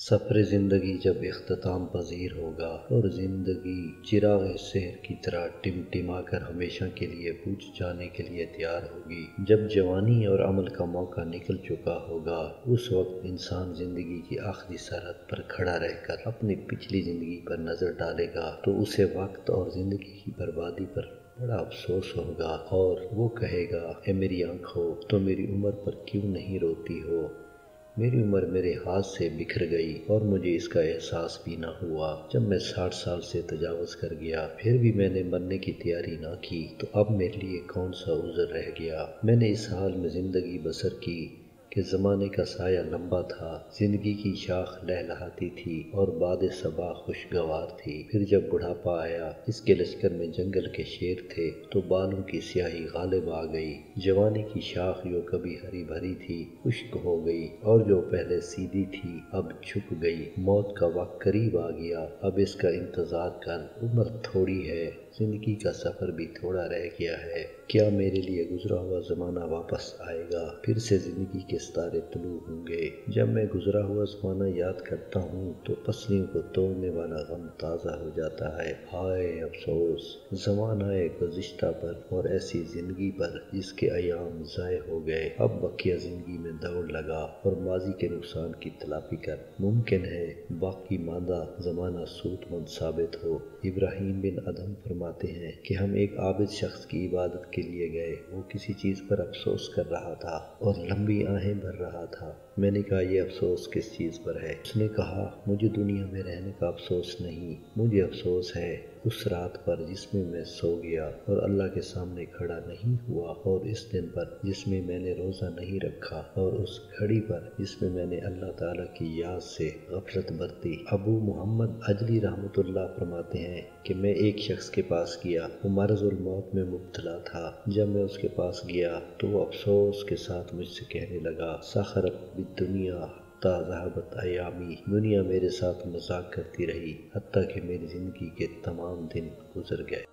सफ़र ज़िंदगी जब इख्ताम पजीर होगा और ज़िंदगी चिराग शहर की तरह टिमटिमा कर हमेशा के लिए बुझ जाने के लिए तैयार होगी। जब जवानी और अमल का मौका निकल चुका होगा, उस वक्त इंसान ज़िंदगी की आखिरी सरहद पर खड़ा रहकर अपनी पिछली ज़िंदगी पर नज़र डालेगा तो उसे वक्त और ज़िंदगी की बर्बादी पर बड़ा अफसोस होगा और वो कहेगा मेरी आँखों तो मेरी उम्र पर क्यों नहीं रोती हो? मेरी उम्र मेरे हाथ से बिखर गई और मुझे इसका एहसास भी ना हुआ। जब मैं साठ साल से तजावज़ कर गया, फिर भी मैंने मरने की तैयारी ना की तो अब मेरे लिए कौन सा उज़र रह गया? मैंने इस हाल में ज़िंदगी बसर की। कि ज़माने का साया लंबा था, ज़िंदगी की शाख लहलहाती थी और बाद सबा खुशगवार थी। फिर जब बुढ़ापा आया, इसके लश्कर में जंगल के शेर थे तो बालों की स्याही गालिब आ गई। जवानी की शाख जो कभी हरी भरी थी, खुश्क हो गई और जो पहले सीधी थी, अब झुक गई। मौत का वक्त करीब आ गया। अब इसका इंतज़ार कर उम्र थोड़ी है। ज़िंदगी का सफ़र भी थोड़ा रह गया है। क्या मेरे लिए गुजरा हुआ ज़माना वापस आएगा? फिर से ज़िंदगी के सितारे तुलू होंगे। जब मैं गुजरा हुआ ज़माना याद करता हूँ तो पसलियों को तोड़ने वाला गम ताज़ा हो जाता है। हाय अफसोस, ज़माना है गुज्त पर और ऐसी ज़िंदगी पर जिसके आयाम ज़ाय हो गए। अब बकिया ज़िंदगी में दौड़ लगा और माजी के नुकसान की तलाफी कर। मुमकिन है बाकी मादा ज़माना सूतमंद साबित हो। इब्राहिम बिन अदम फरमाते हैं कि हम एक आबिद शख्स की इबादत के लिए गए। वो किसी चीज़ पर अफसोस कर रहा था और लंबी आहें भर रहा था। मैंने कहा यह अफसोस किस चीज़ पर है? उसने कहा, मुझे दुनिया में रहने का अफसोस नहीं। मुझे अफसोस है उस रात पर जिसमें मैं सो गया और अल्लाह के सामने खड़ा नहीं हुआ और इस दिन पर जिसमें मैंने रोज़ा नहीं रखा और उस घड़ी पर जिसमें मैंने अल्लाह ताला की याद से गफलत बरती। अबू मोहम्मद अजली रहमतुल्लाह फरमाते हैं कि मैं एक शख्स के पास गया, वो मरजुल मौत में मुबतला था। जब मैं उसके पास गया तो वो अफसोस के साथ मुझसे कहने लगा सखरत दुनिया जहाबत अयामी दुनिया मेरे साथ मज़ाक करती रही हती कि मेरी ज़िंदगी के तमाम दिन गुजर गए।